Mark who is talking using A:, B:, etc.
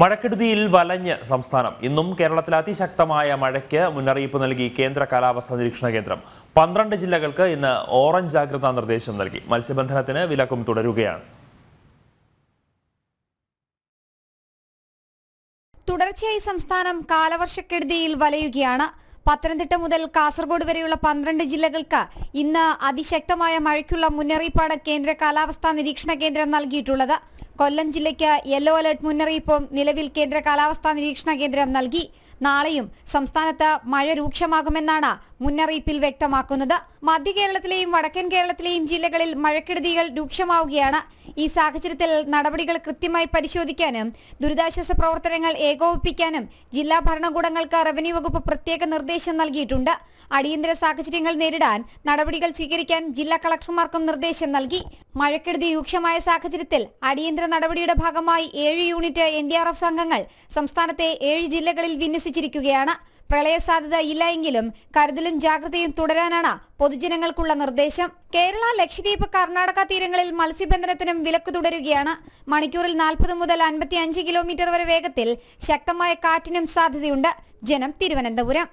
A: മഴക്കെടുതിയിൽ വലഞ്ഞ് സംസ്ഥാനം. ഇന്നും കേരളത്തിൽ അതിശക്തമായ മഴയ്ക്ക് മുന്നറിയിപ്പ് നൽകി കേന്ദ്ര കാലാവസ്ഥാ നിരീക്ഷണ കേന്ദ്രം. പന്ത്രണ്ട് ജില്ലകൾക്ക് ഇന്ന് ഓറഞ്ച് ജാഗ്രതാ നിർദ്ദേശം നൽകി. മത്സ്യബന്ധനത്തിന് വിലക്കും തുടരുകയാണ്.
B: തുടർച്ചയായി സംസ്ഥാനം കാലവർഷക്കെടുതിയിൽ വലയുകയാണ്. പത്തനംതിട്ട മുതൽ കാസർഗോഡ് വരെയുള്ള പന്ത്രണ്ട് ജില്ലകൾക്ക് ഇന്ന് അതിശക്തമായ മഴയ്ക്കുള്ള മുന്നറിയിപ്പാണ് കേന്ദ്ര കാലാവസ്ഥാ നിരീക്ഷണ കേന്ദ്രം നൽകിയിട്ടുള്ളത്. കൊല്ലം ജില്ലയ്ക്ക് യെല്ലോ അലർട്ട് മുന്നറിയിപ്പും നിലവിൽ കേന്ദ്ര കാലാവസ്ഥാ നിരീക്ഷണ കേന്ദ്രം നൽകി. നാളെയും സംസ്ഥാനത്ത് മഴ രൂക്ഷമാകുമെന്നാണ് മുന്നറിയിപ്പിൽ വ്യക്തമാക്കുന്നത്. മധ്യ കേരളത്തിലെയും വടക്കൻ കേരളത്തിലെയും ജില്ലകളിൽ മഴക്കെടുതികൾ രൂക്ഷമാവുകയാണ്. ഈ സാഹചര്യത്തിൽ നടപടികൾ കൃത്യമായി പരിശോധിക്കാനും ദുരിതാശ്വാസ പ്രവർത്തനങ്ങൾ ഏകോപിപ്പിക്കാനും ജില്ലാ ഭരണകൂടങ്ങൾക്ക് റവന്യൂ വകുപ്പ് പ്രത്യേക നിർദ്ദേശം നൽകിയിട്ടുണ്ട്. അടിയന്തര സാഹചര്യങ്ങൾ നേരിടാൻ നടപടികൾ സ്വീകരിക്കാൻ ജില്ലാ കളക്ടർമാർക്കും നിർദ്ദേശം നൽകി. മഴക്കെടുതി രൂക്ഷമായ സാഹചര്യത്തിൽ അടിയന്തര നടപടിയുടെ ഭാഗമായി ഏഴ് unit N D R F സംഘങ്ങൾ സംസ്ഥാനത്തെ ഏഴ് ജില്ലകളിൽ വിന്യസിച്ചിരിക്കുകയാണ്. പ്രളയ സാധ്യത ഇല്ല എങ്കിലും കരുതലും ജാഗ്രതയും തുടരാനാണ് പൊതുജനങ്ങൾക്കുള്ള നിർദ്ദേശം. കേരള ലക്ഷദ്വീപ് കർണാടക തീരങ്ങളിൽ മത്സ്യബന്ധനത്തിനും വിലക്ക് തുടരുകയാണ്. മണിക്കൂറിൽ നാൽപ്പത് മുതൽ അൻപത്തി അഞ്ച് കിലോമീറ്റർ വരെ വേഗത്തിൽ ശക്തമായ കാറ്റിനും സാധ്യതയുണ്ട്. ജനം തിരുവനന്തപുരം.